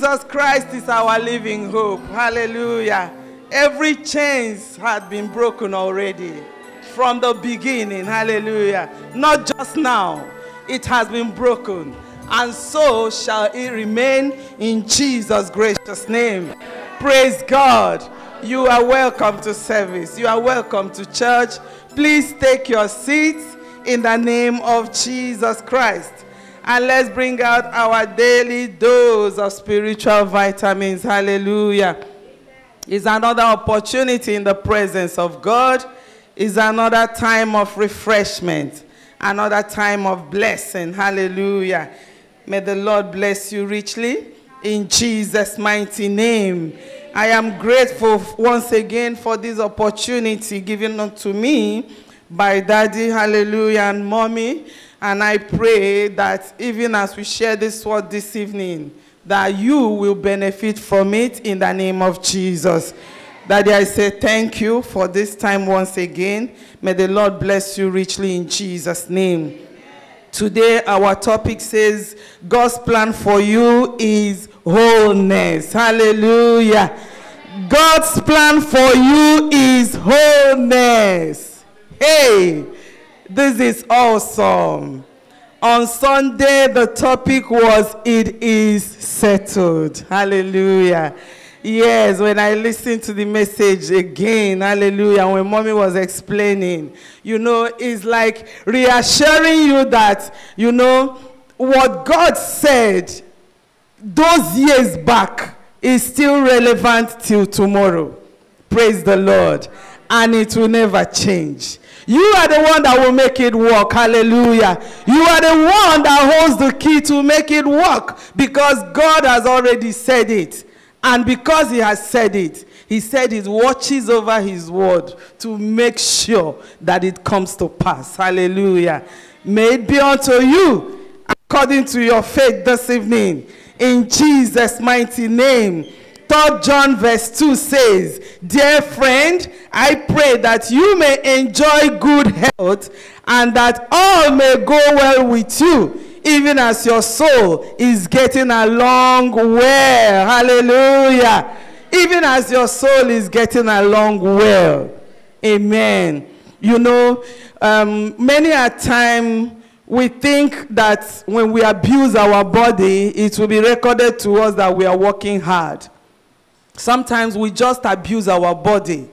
Jesus Christ is our living hope. Hallelujah. Every chains had been broken already from the beginning. Hallelujah. Not just now, it has been broken. And so shall it remain in Jesus' gracious name. Praise God. You are welcome to service. You are welcome to church. Please take your seats in the name of Jesus Christ. And let's bring out our daily dose of spiritual vitamins. Hallelujah. It's another opportunity in the presence of God. It's another time of refreshment, another time of blessing. Hallelujah. May the Lord bless you richly in Jesus' mighty name. I am grateful once again for this opportunity given unto me by Daddy, hallelujah, and Mommy. And I pray that even as we share this word this evening, that you will benefit from it in the name of Jesus. Daddy, I say thank you for this time once again. May the Lord bless you richly in Jesus' name. Today, our topic says God's plan for you is wholeness. Hallelujah. God's plan for you is wholeness. Hey, this is awesome. On Sunday, the topic was It is settled. Hallelujah. Yes, when I listened to the message again, hallelujah, when mommy was explaining, you know, it's like reassuring you that, you know, what God said those years back is still relevant till tomorrow. Praise the Lord. And it will never change. You are the one that will make it work. Hallelujah. You are the one that holds the key to make it work because God has already said it. And because He has said it, He said He watches over His word to make sure that it comes to pass. Hallelujah. May it be unto you according to your faith this evening. In Jesus' mighty name. 3 John verse 2 says, Dear friend, I pray that you may enjoy good health and that all may go well with you, even as your soul is getting along well. Hallelujah. Even as your soul is getting along well. Amen. You know, um, many a time we think that when we abuse our body, it will be recorded to us that we are working hard. Sometimes we just abuse our body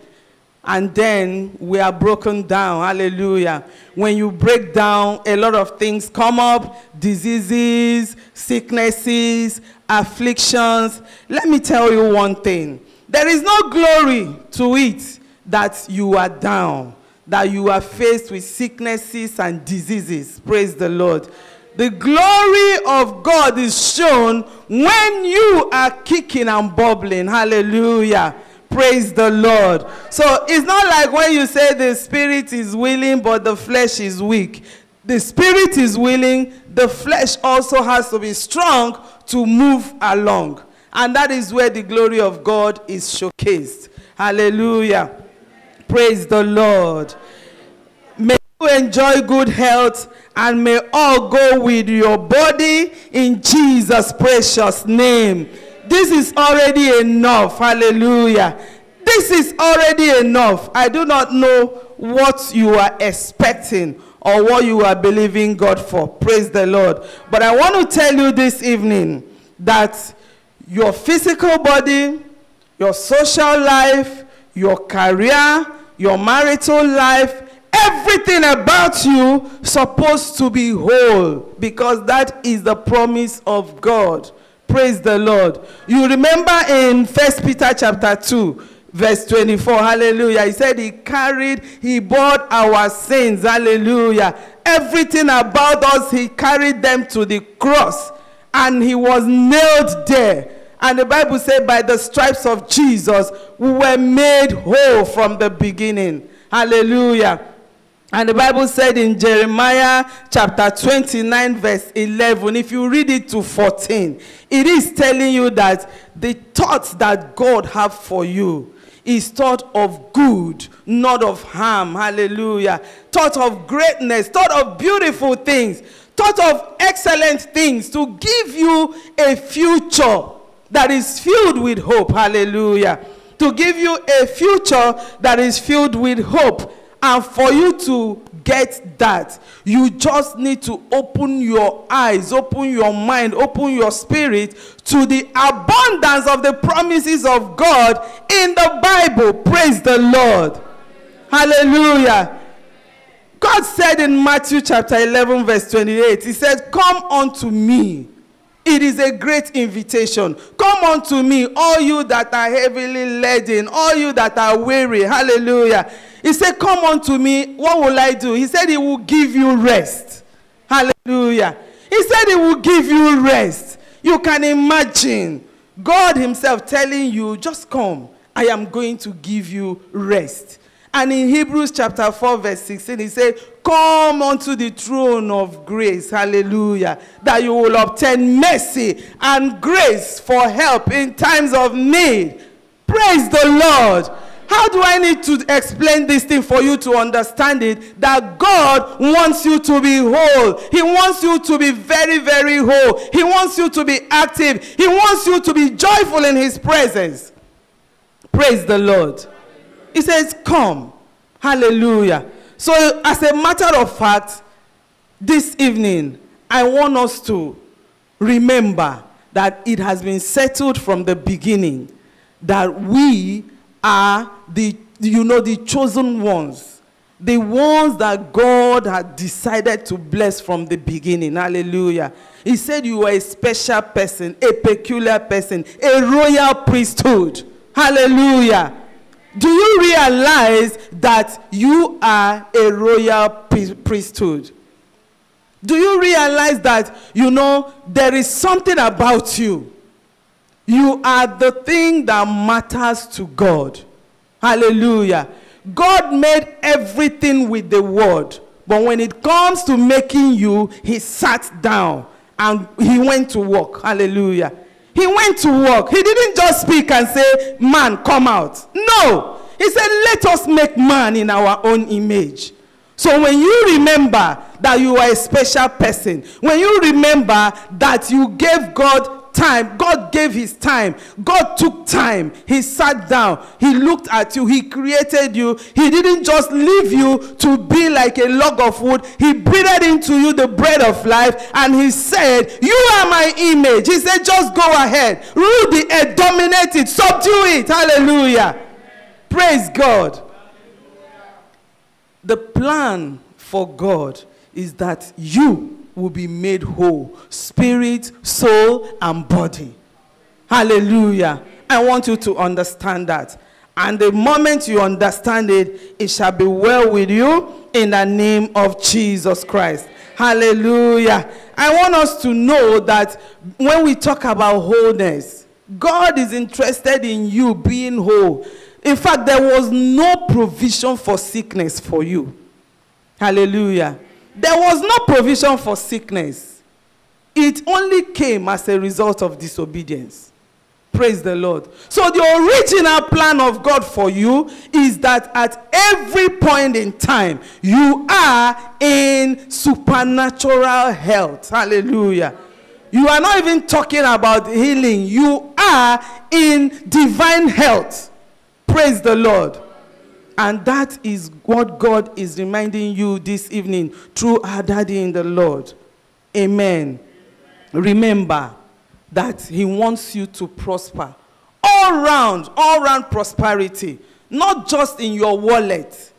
and then we are broken down. Hallelujah. When you break down, a lot of things come up diseases, sicknesses, afflictions. Let me tell you one thing there is no glory to it that you are down, that you are faced with sicknesses and diseases. Praise the Lord. The glory of God is shown when you are kicking and bubbling. Hallelujah. Praise the Lord. So it's not like when you say the spirit is willing, but the flesh is weak. The spirit is willing, the flesh also has to be strong to move along. And that is where the glory of God is showcased. Hallelujah. Praise the Lord. Enjoy good health and may all go with your body in Jesus' precious name. This is already enough. Hallelujah. This is already enough. I do not know what you are expecting or what you are believing God for. Praise the Lord. But I want to tell you this evening that your physical body, your social life, your career, your marital life, everything about you supposed to be whole because that is the promise of God. Praise the Lord. You remember in First Peter chapter 2, verse 24, hallelujah. He said he carried, he bore our sins, hallelujah. Everything about us, he carried them to the cross and he was nailed there. And the Bible said, by the stripes of Jesus, we were made whole from the beginning. Hallelujah. And the Bible said in Jeremiah chapter 29, verse 11, if you read it to 14, it is telling you that the thoughts that God have for you is thought of good, not of harm. Hallelujah. Thought of greatness, thought of beautiful things, thought of excellent things to give you a future that is filled with hope. Hallelujah. To give you a future that is filled with hope. And for you to get that, you just need to open your eyes, open your mind, open your spirit to the abundance of the promises of God in the Bible. Praise the Lord. Hallelujah. God said in Matthew chapter 11, verse 28, He said, Come unto me. It is a great invitation. Come unto me, all you that are heavily laden, all you that are weary. Hallelujah. He said, Come unto me. What will I do? He said, He will give you rest. Hallelujah. He said, He will give you rest. You can imagine God Himself telling you, Just come. I am going to give you rest. And in Hebrews chapter 4, verse 16, he said, Come unto the throne of grace, hallelujah, that you will obtain mercy and grace for help in times of need. Praise the Lord. How do I need to explain this thing for you to understand it? That God wants you to be whole. He wants you to be very, very whole. He wants you to be active. He wants you to be joyful in His presence. Praise the Lord. He says, Come. Hallelujah. So, as a matter of fact, this evening, I want us to remember that it has been settled from the beginning that we are the, you know, the chosen ones. The ones that God had decided to bless from the beginning. Hallelujah. He said you are a special person, a peculiar person, a royal priesthood. Hallelujah. Do you realize that you are a royal priesthood? Do you realize that, you know, there is something about you? You are the thing that matters to God. Hallelujah. God made everything with the word. But when it comes to making you, he sat down and he went to work. Hallelujah. He went to work. He didn't just speak and say, Man, come out. No. He said, Let us make man in our own image. So when you remember that you are a special person, when you remember that you gave God time. God gave his time. God took time. He sat down. He looked at you. He created you. He didn't just leave you to be like a log of wood. He breathed into you the bread of life and he said, You are my image. He said, Just go ahead. Rule the earth, dominate it, subdue it. Hallelujah. Praise God. The plan for God is that you will be made whole spirit, soul, and body. Hallelujah. I want you to understand that. And the moment you understand it, it shall be well with you in the name of Jesus Christ. Hallelujah. I want us to know that when we talk about wholeness, God is interested in you being whole. In fact, there was no provision for sickness for you. Hallelujah. There was no provision for sickness. It only came as a result of disobedience. Praise the Lord. So, the original plan of God for you is that at every point in time, you are in supernatural health. Hallelujah. You are not even talking about healing, you are in divine health. Praise the Lord. And that is what God is reminding you this evening through our daddy in the Lord. Amen. Remember that He wants you to prosper. All round, all round prosperity. Not just in your wallet.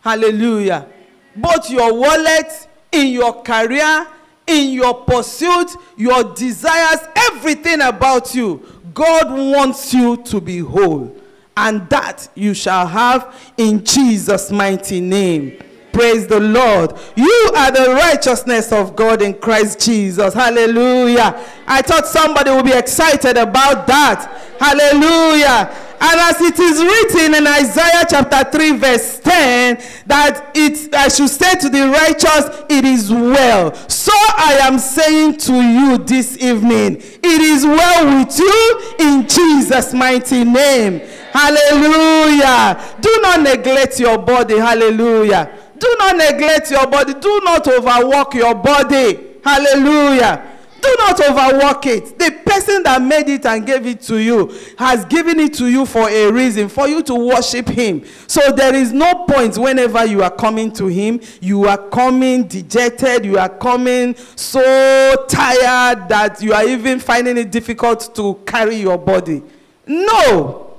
Hallelujah. But your wallet, in your career, in your pursuit, your desires, everything about you. God wants you to be whole and that you shall have in Jesus' mighty name. Praise the Lord. You are the righteousness of God in Christ Jesus. Hallelujah. I thought somebody would be excited about that. Hallelujah. And as it is written in Isaiah chapter 3, verse 10, that it I should say to the righteous, it is well. So I am saying to you this evening, it is well with you in Jesus' mighty name. Hallelujah. Do not neglect your body. Hallelujah. Do not neglect your body. Do not overwork your body. Hallelujah. Do not overwork it. The person that made it and gave it to you has given it to you for a reason, for you to worship him. So there is no point whenever you are coming to him, you are coming dejected, you are coming so tired that you are even finding it difficult to carry your body. No.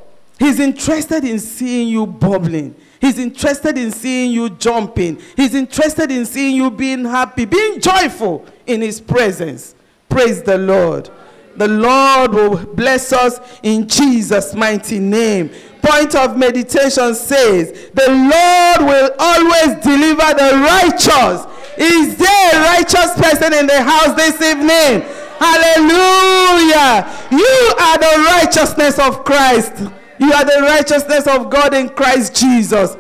He's interested in seeing you bubbling. He's interested in seeing you jumping. He's interested in seeing you being happy, being joyful in His presence. Praise the Lord. The Lord will bless us in Jesus' mighty name. Point of meditation says, The Lord will always deliver the righteous. Is there a righteous person in the house this evening? Hallelujah. You are the righteousness of Christ. You are the righteousness of God in Christ Jesus.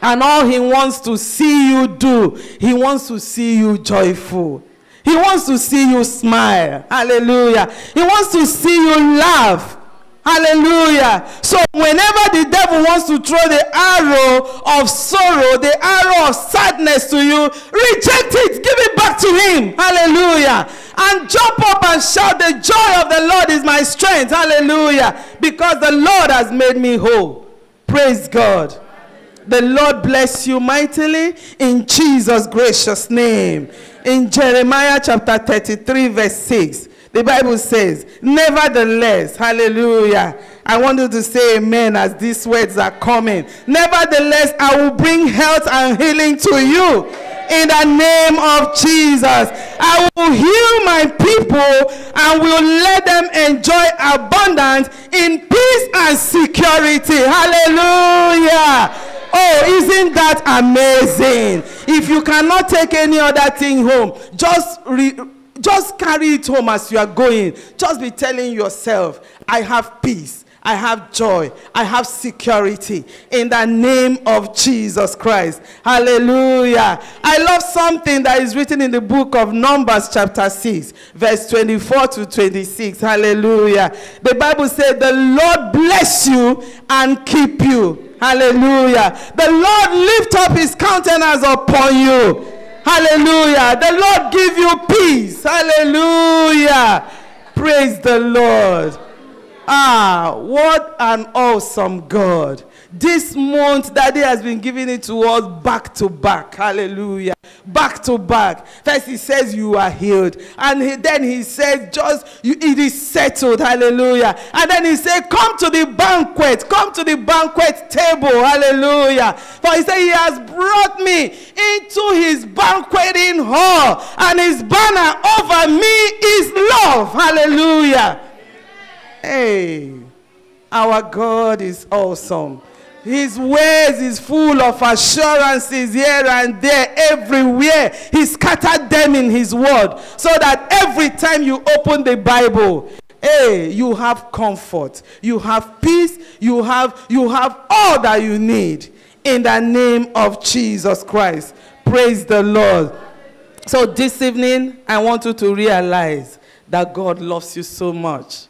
And all he wants to see you do, he wants to see you joyful. He wants to see you smile. Hallelujah. He wants to see you laugh. Hallelujah. So whenever the devil wants to throw the arrow of sorrow, the arrow of sadness to you, reject it. Give it back to him. Hallelujah. And jump up and shout, the joy of the Lord is my strength. Hallelujah. Because the Lord has made me whole. Praise God. The Lord bless you mightily in Jesus' gracious name. In Jeremiah chapter 33 verse 6. The Bible says, Nevertheless, hallelujah. I want you to say amen as these words are coming. Nevertheless, I will bring health and healing to you in the name of Jesus. I will heal my people and will let them enjoy abundance in peace and security. Hallelujah. Oh, isn't that amazing? If you cannot take any other thing home, just just carry it home as you are going. Just be telling yourself, I have peace. I have joy. I have security in the name of Jesus Christ. Hallelujah. I love something that is written in the book of Numbers, chapter 6, verse 24 to 26. Hallelujah. The Bible said, The Lord bless you and keep you. Hallelujah. The Lord lift up his countenance upon you. Hallelujah. The Lord give you peace. Hallelujah. Praise the Lord. Ah, what an awesome God. This month, Daddy has been giving it to us back to back. Hallelujah. Back to back. First, He says, You are healed. And he, then He says, Just, you, it is settled. Hallelujah. And then He said, Come to the banquet. Come to the banquet table. Hallelujah. For He said, He has brought me into His banqueting hall. And His banner over me is love. Hallelujah. Hey, our God is awesome. His ways is full of assurances here and there, everywhere. He scattered them in His word so that every time you open the Bible, hey, you have comfort, you have peace, you have you have all that you need in the name of Jesus Christ. Praise the Lord. So this evening, I want you to realize that God loves you so much.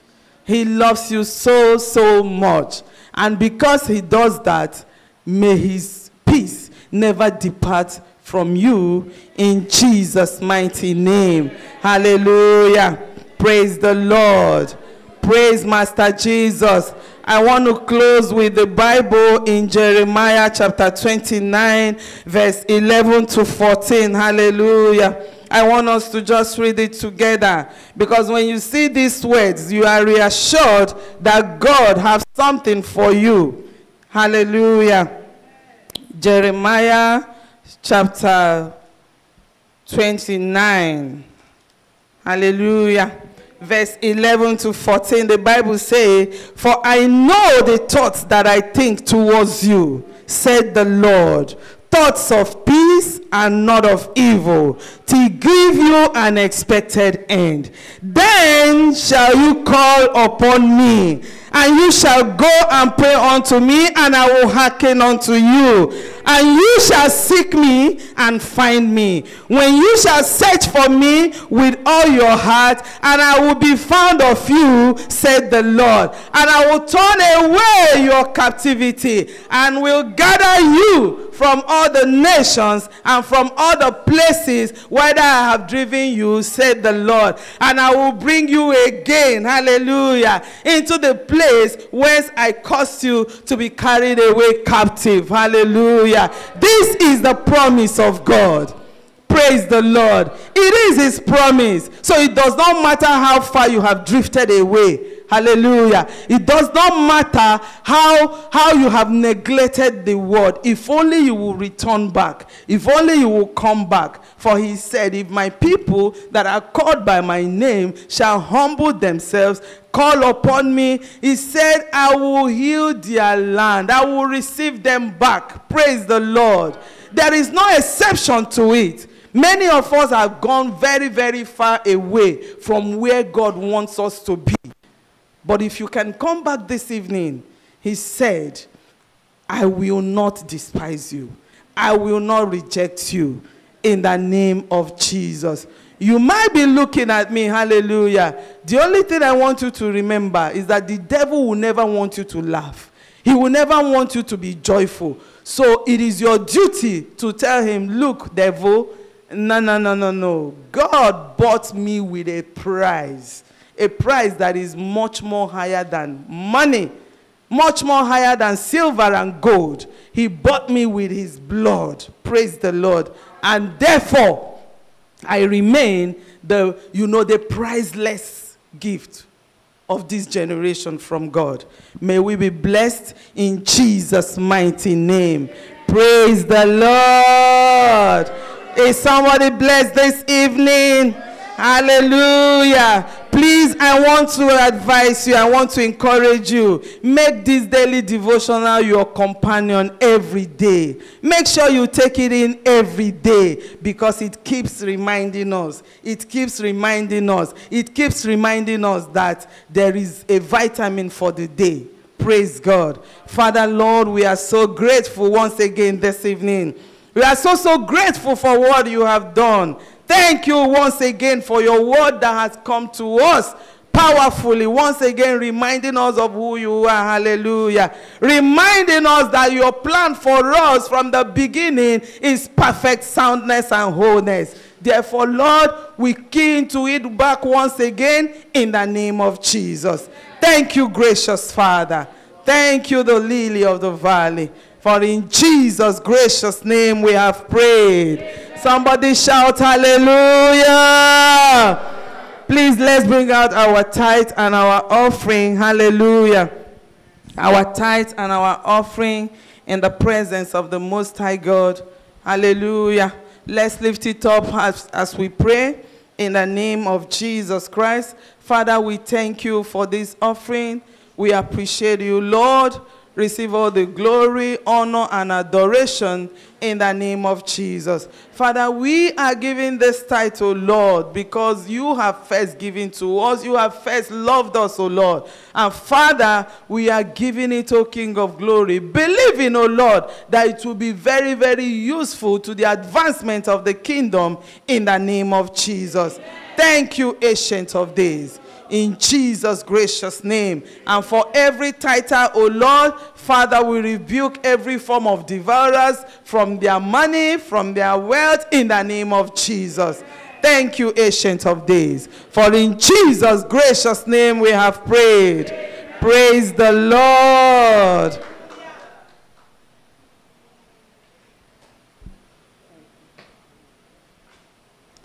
He loves you so, so much. And because he does that, may his peace never depart from you in Jesus' mighty name. Hallelujah. Praise the Lord. Praise Master Jesus. I want to close with the Bible in Jeremiah chapter 29, verse 11 to 14. Hallelujah. I want us to just read it together because when you see these words, you are reassured that God has something for you. Hallelujah. Jeremiah chapter 29. Hallelujah. Verse 11 to 14, the Bible says, For I know the thoughts that I think towards you, said the Lord, thoughts of peace and not of evil, to give you an expected end. Then shall you call upon me, and you shall go and pray unto me, and I will hearken unto you. And you shall seek me and find me. When you shall search for me with all your heart, and I will be found of you, said the Lord. And I will turn away your captivity, and will gather you from all the nations and from all the places whither I have driven you, said the Lord. And I will bring you again, hallelujah, into the place whence I caused you to be carried away captive. Hallelujah. This is the promise of God. Praise the Lord. It is His promise. So it does not matter how far you have drifted away. Hallelujah. It does not matter how, how you have neglected the word. If only you will return back. If only you will come back. For he said, If my people that are called by my name shall humble themselves, call upon me, he said, I will heal their land. I will receive them back. Praise the Lord. There is no exception to it. Many of us have gone very, very far away from where God wants us to be. But if you can come back this evening, he said, I will not despise you. I will not reject you in the name of Jesus. You might be looking at me, hallelujah. The only thing I want you to remember is that the devil will never want you to laugh. He will never want you to be joyful. So it is your duty to tell him, look, devil, no, no, no, no, no. God bought me with a price. A price that is much more higher than money, much more higher than silver and gold. He bought me with his blood. Praise the Lord. And therefore, I remain the, you know, the priceless gift of this generation from God. May we be blessed in Jesus' mighty name. Praise the Lord. Is somebody blessed this evening? Hallelujah. Please, I want to advise you, I want to encourage you. Make this daily devotional your companion every day. Make sure you take it in every day because it keeps reminding us. It keeps reminding us. It keeps reminding us that there is a vitamin for the day. Praise God. Father, Lord, we are so grateful once again this evening we are so, so grateful for what you have done. Thank you once again for your word that has come to us powerfully, once again reminding us of who you are. Hallelujah. Reminding us that your plan for us from the beginning is perfect soundness and wholeness. Therefore, Lord, we key into it back once again in the name of Jesus. Thank you, gracious Father. Thank you, the lily of the valley. For in Jesus' gracious name we have prayed. Somebody shout hallelujah. Please let's bring out our tithe and our offering. Hallelujah. Our tithe and our offering in the presence of the Most High God. Hallelujah. Let's lift it up as, as we pray in the name of Jesus Christ. Father, we thank you for this offering. We appreciate you, Lord receive all the glory, honor, and adoration in the name of Jesus. Father, we are giving this title, Lord, because you have first given to us. You have first loved us, O Lord. And Father, we are giving it, O King of glory, believing, O Lord, that it will be very, very useful to the advancement of the kingdom in the name of Jesus. Thank you, Ancient of Days in Jesus' gracious name. And for every title, O Lord, Father, we rebuke every form of devourers from their money, from their wealth, in the name of Jesus. Thank you, Ancient of Days. For in Jesus' gracious name we have prayed. Praise the Lord.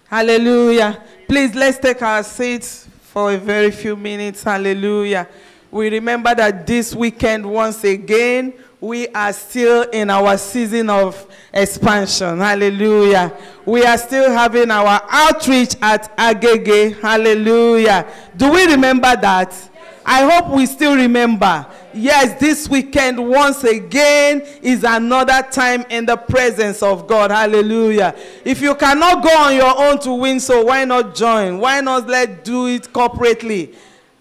Hallelujah. Please let's take our seats for a very few minutes. Hallelujah. We remember that this weekend, once again, we are still in our season of expansion. Hallelujah. We are still having our outreach at Agege. Hallelujah. Do we remember that? I hope we still remember. Yes, this weekend, once again, is another time in the presence of God. Hallelujah. If you cannot go on your own to win, so why not join? Why not let do it corporately?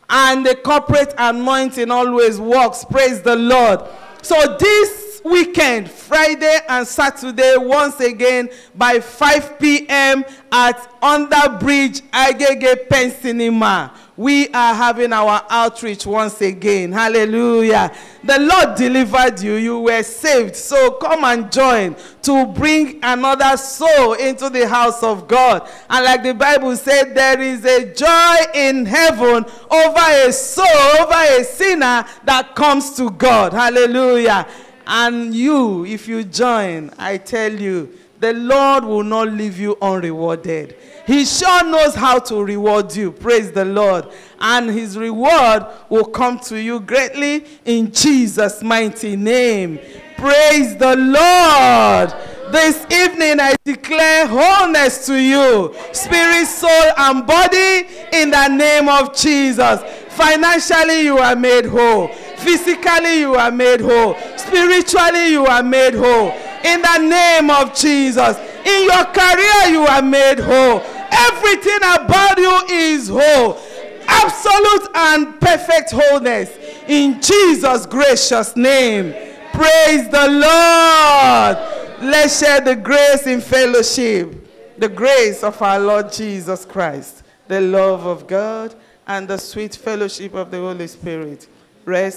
And the corporate anointing always works. Praise the Lord. So this weekend, Friday and Saturday, once again by 5 p.m. at Underbridge Agege Pen Cinema. We are having our outreach once again. Hallelujah. The Lord delivered you. You were saved. So come and join to bring another soul into the house of God. And like the Bible said, there is a joy in heaven over a soul, over a sinner that comes to God. Hallelujah. And you, if you join, I tell you, the Lord will not leave you unrewarded. He sure knows how to reward you. Praise the Lord. And his reward will come to you greatly in Jesus' mighty name. Praise the Lord. This evening I declare wholeness to you, spirit, soul, and body in the name of Jesus. Financially, you are made whole. Physically, you are made whole. Spiritually, you are made whole. In the name of Jesus. In your career, you are made whole. Everything about you is whole. Absolute and perfect wholeness. In Jesus' gracious name. Praise the Lord. Let's share the grace in fellowship. The grace of our Lord Jesus Christ, the love of God, and the sweet fellowship of the Holy Spirit rest